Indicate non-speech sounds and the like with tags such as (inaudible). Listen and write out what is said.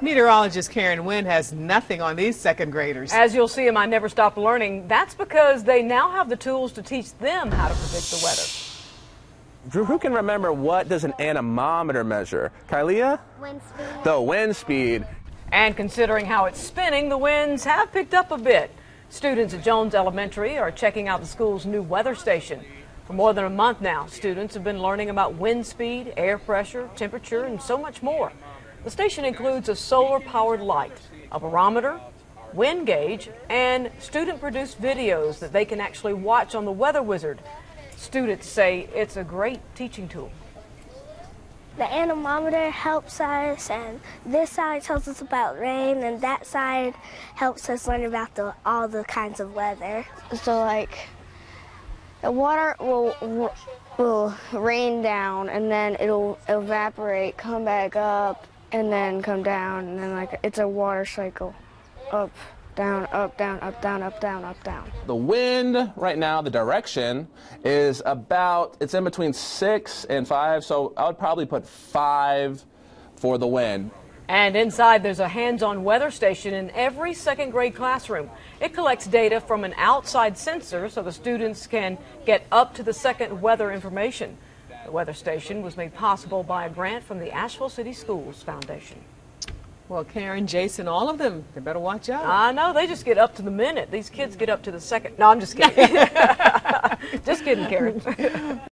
Meteorologist Karen Wynn has nothing on these second graders. As you'll see in my Never Stop Learning, that's because they now have the tools to teach them how to predict the weather. Drew, who can remember what does an anemometer measure? Kylia? Wind speed. The wind speed. And considering how it's spinning, the winds have picked up a bit. Students at Jones Elementary are checking out the school's new weather station. For more than a month now, students have been learning about wind speed, air pressure, temperature, and so much more. The station includes a solar powered light, a barometer, wind gauge, and student produced videos that they can actually watch on the Weather Wizard. Students say it's a great teaching tool. The anemometer helps us, and this side tells us about rain, and that side helps us learn about the, all the kinds of weather. So like the water will will rain down and then it'll evaporate, come back up, and then come down, and then like it's a water cycle, up, down, up, down, up, down, up, down, up, down. The wind right now, the direction is about, it's in between six and five, so I would probably put five for the wind. And inside, there's a hands on weather station in every second grade classroom. It collects data from an outside sensor so the students can get up to the second weather information. The weather station was made possible by a grant from the Asheville City Schools Foundation. Well, Karen, Jason, all of them, they better watch out. I know, they just get up to the minute. These kids get up to the second. No, I'm just kidding. (laughs) (laughs) just kidding, Karen. (laughs)